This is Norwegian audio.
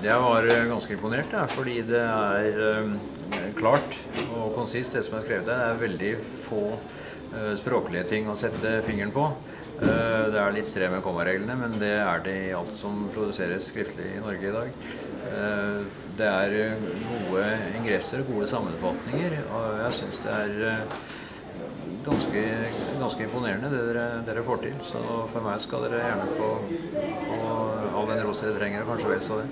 Jeg var eh, ganske imponert, ja, fordi det er eh, klart og konsist det som er skrevet der. Det er veldig få eh, språklige ting å sette fingeren på. Eh, det er litt strev med kommareglene, men det er det i alt som produseres skriftlig i Norge i dag. Eh, det er gode ingresser, gode sammenfatninger, og jeg syns det er ganske, ganske imponerende det dere, dere får til. Så for meg skal dere gjerne få, få all den ros dere trenger, og kanskje vel så det.